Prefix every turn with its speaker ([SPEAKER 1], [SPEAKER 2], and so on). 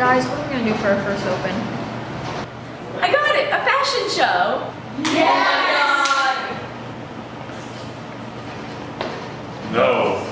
[SPEAKER 1] Guys, what are we gonna do for our first open?
[SPEAKER 2] I got it! A fashion show! Yes.
[SPEAKER 3] No.